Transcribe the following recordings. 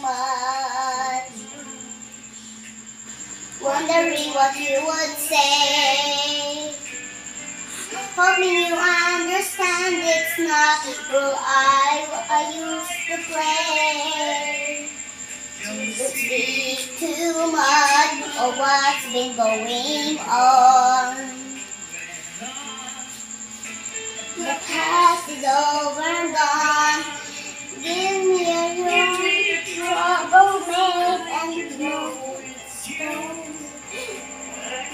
Much. Wondering what you would say. Hoping you understand it's not who I, I used to play. Too much of what's been going on. The past is over and gone. Give me a young trouble mate and no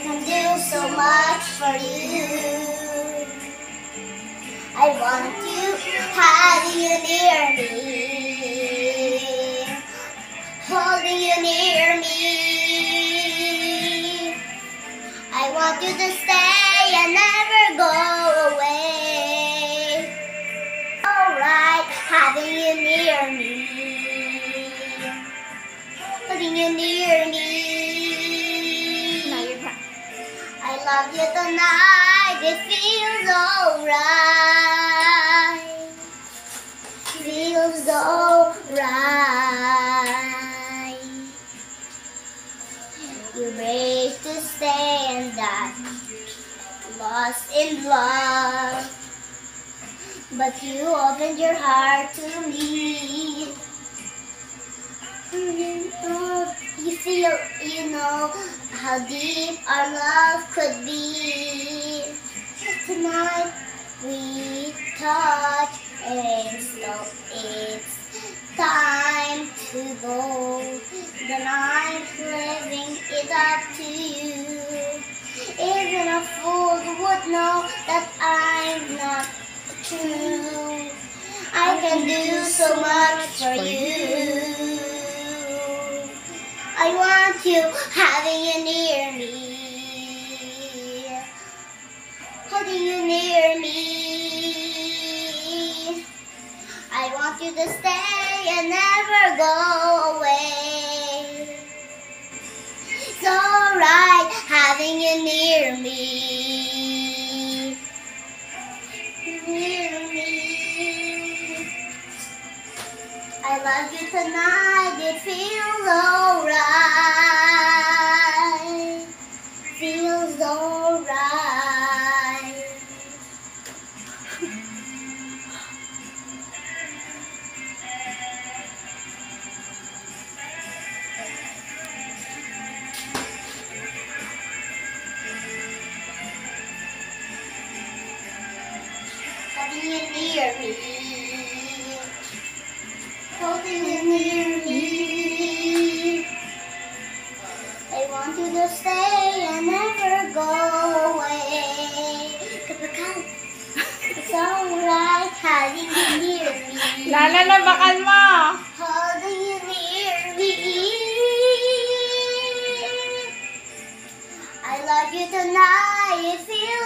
Can do so much for you. I want to have you near me, I want you to stay and never go away. Alright, having you near me, holding you near me. I love you tonight, it feels alright. You brave to stay and lost in love. But you opened your heart to me. You you feel, you know how deep our love could be. Tonight we touch and so it's time to go. Then I'm up to you. Even a fool would know that I'm not true. I can do so much for you. I want you having you near me, holding you near me. I want you to stay and never go having you near me. Near me. I love you tonight, it feels alright. Feels alright. You near me. Holding you near me. I want you to stay and never go away. It's alright having you near me. Lala na, bakal mo! Holding you near me. I love you tonight. Feels alright.